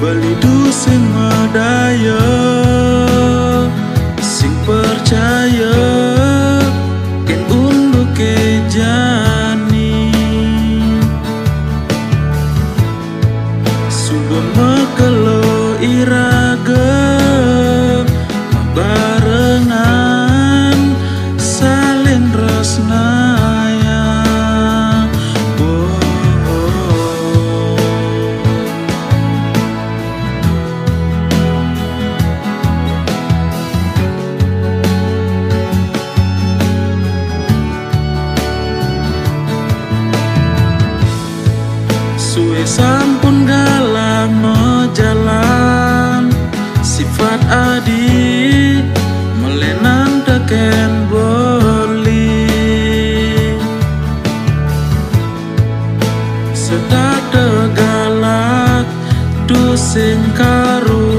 beli dusin medaya sing percaya. Sampun galang no jalan Sifat adi Melenan teken boli. Sedada galak Dusing karuan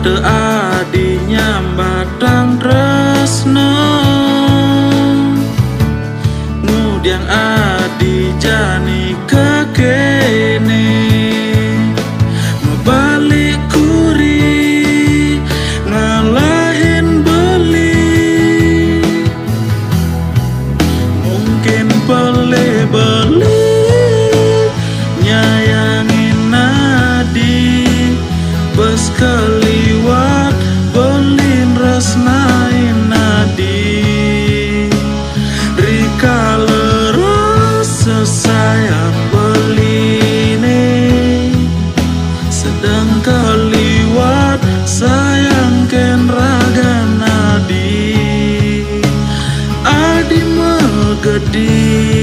Stade adinya batang tresno. Ngudiang adi jani ti.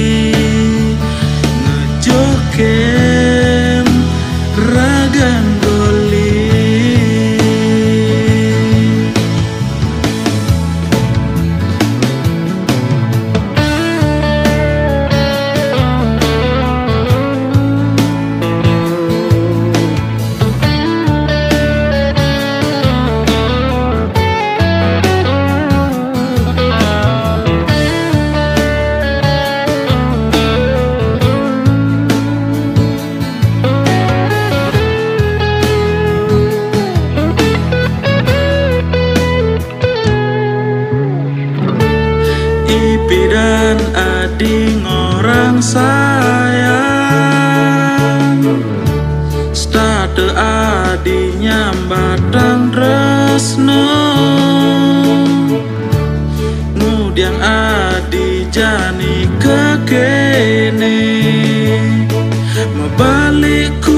Tuhan sayang. Stade adi nyambatan resno Ngudiang adi jani kekene. Mebalik ku